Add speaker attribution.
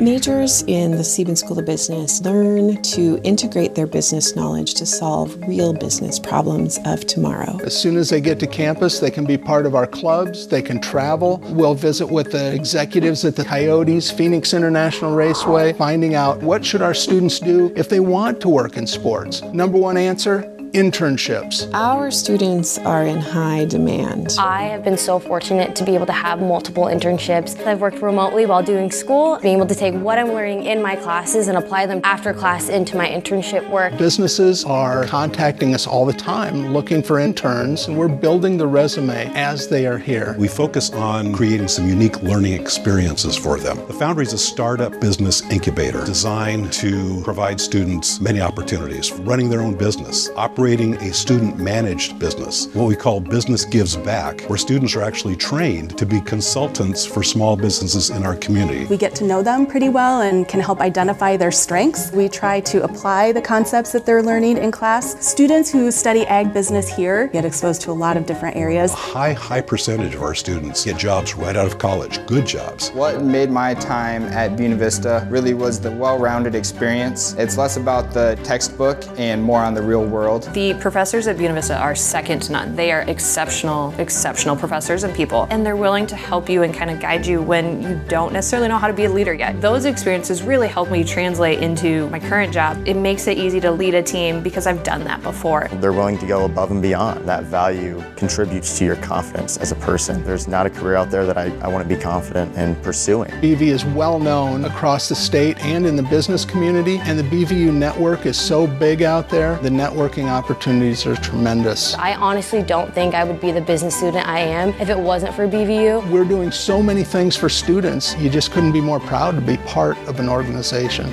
Speaker 1: Majors in the Siebens School of Business learn to integrate their business knowledge to solve real business problems of tomorrow.
Speaker 2: As soon as they get to campus, they can be part of our clubs, they can travel. We'll visit with the executives at the Coyotes, Phoenix International Raceway, finding out what should our students do if they want to work in sports. Number one answer, internships.
Speaker 1: Our students are in high demand.
Speaker 3: I have been so fortunate to be able to have multiple internships. I've worked remotely while doing school, being able to take what I'm learning in my classes and apply them after class into my internship work.
Speaker 2: Businesses are contacting us all the time looking for interns, and we're building the resume as they are here.
Speaker 4: We focus on creating some unique learning experiences for them. The Foundry is a startup business incubator designed to provide students many opportunities, running their own business, operating a student managed business, what we call Business Gives Back, where students are actually trained to be consultants for small businesses in our community.
Speaker 5: We get to know them pretty well and can help identify their strengths. We try to apply the concepts that they're learning in class. Students who study ag business here get exposed to a lot of different areas.
Speaker 4: A high, high percentage of our students get jobs right out of college, good jobs.
Speaker 6: What made my time at Buena Vista really was the well-rounded experience. It's less about the textbook and more on the real world.
Speaker 7: The professors at Buena Vista are second to none. They are exceptional, exceptional professors and people, and they're willing to help you and kind of guide you when you don't necessarily know how to be a leader yet. Those experiences really help me translate into my current job. It makes it easy to lead a team because I've done that before.
Speaker 8: They're willing to go above and beyond. That value contributes to your confidence as a person. There's not a career out there that I, I want to be confident in pursuing.
Speaker 2: BV is well known across the state and in the business community, and the BVU network is so big out there, the networking opportunities are tremendous.
Speaker 3: I honestly don't think I would be the business student I am if it wasn't for BVU.
Speaker 2: We're doing so many things for students, you just couldn't be more proud to be part of an organization.